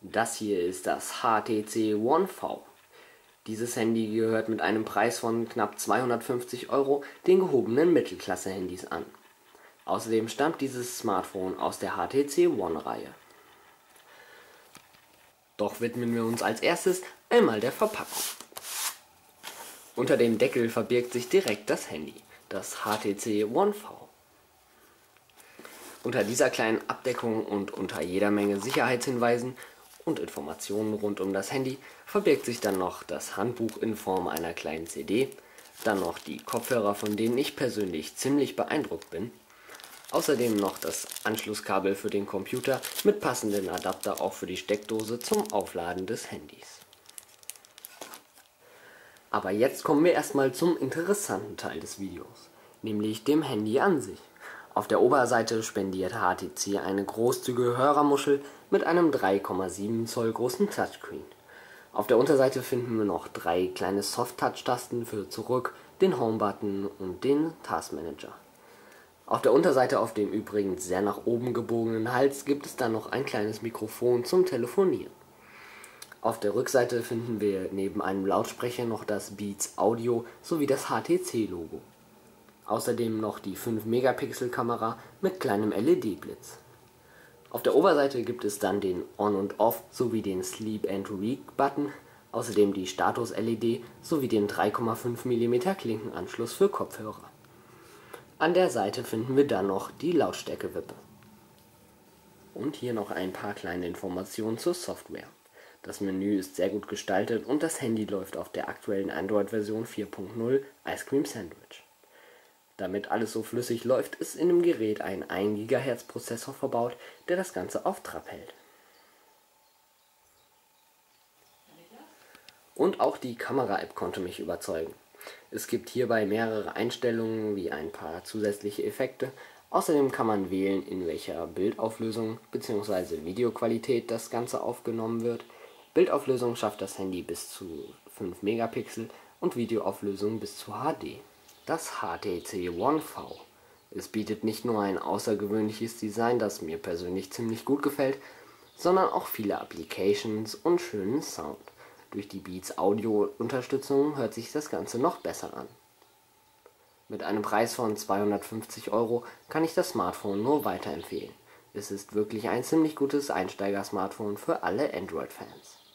Das hier ist das HTC One V. Dieses Handy gehört mit einem Preis von knapp 250 Euro den gehobenen Mittelklasse-Handys an. Außerdem stammt dieses Smartphone aus der HTC One-Reihe. Doch widmen wir uns als erstes einmal der Verpackung. Unter dem Deckel verbirgt sich direkt das Handy, das HTC One V. Unter dieser kleinen Abdeckung und unter jeder Menge Sicherheitshinweisen und Informationen rund um das Handy verbirgt sich dann noch das Handbuch in Form einer kleinen CD, dann noch die Kopfhörer, von denen ich persönlich ziemlich beeindruckt bin, außerdem noch das Anschlusskabel für den Computer mit passenden Adapter auch für die Steckdose zum Aufladen des Handys. Aber jetzt kommen wir erstmal zum interessanten Teil des Videos, nämlich dem Handy an sich. Auf der Oberseite spendiert HTC eine großzügige Hörermuschel mit einem 3,7 Zoll großen Touchscreen. Auf der Unterseite finden wir noch drei kleine Soft-Touch-Tasten für Zurück, den Home-Button und den Taskmanager. Auf der Unterseite auf dem übrigens sehr nach oben gebogenen Hals gibt es dann noch ein kleines Mikrofon zum Telefonieren auf der Rückseite finden wir neben einem Lautsprecher noch das Beats Audio sowie das HTC-Logo. Außerdem noch die 5-Megapixel-Kamera mit kleinem LED-Blitz. Auf der Oberseite gibt es dann den On und Off sowie den Sleep and Wake Button, außerdem die Status-LED sowie den 3,5 mm Klinkenanschluss für Kopfhörer. An der Seite finden wir dann noch die Lautstärkewippe. Und hier noch ein paar kleine Informationen zur Software das Menü ist sehr gut gestaltet und das Handy läuft auf der aktuellen Android-Version 4.0 Ice Cream Sandwich. Damit alles so flüssig läuft, ist in dem Gerät ein 1 GHz Prozessor verbaut, der das Ganze auf Trab hält. Und auch die Kamera-App konnte mich überzeugen. Es gibt hierbei mehrere Einstellungen wie ein paar zusätzliche Effekte. Außerdem kann man wählen, in welcher Bildauflösung bzw. Videoqualität das Ganze aufgenommen wird. Bildauflösung schafft das Handy bis zu 5 Megapixel und Videoauflösung bis zu HD. Das HTC One V. Es bietet nicht nur ein außergewöhnliches Design, das mir persönlich ziemlich gut gefällt, sondern auch viele Applications und schönen Sound. Durch die Beats Audio Unterstützung hört sich das Ganze noch besser an. Mit einem Preis von 250 Euro kann ich das Smartphone nur weiterempfehlen. Es ist wirklich ein ziemlich gutes Einsteiger-Smartphone für alle Android-Fans.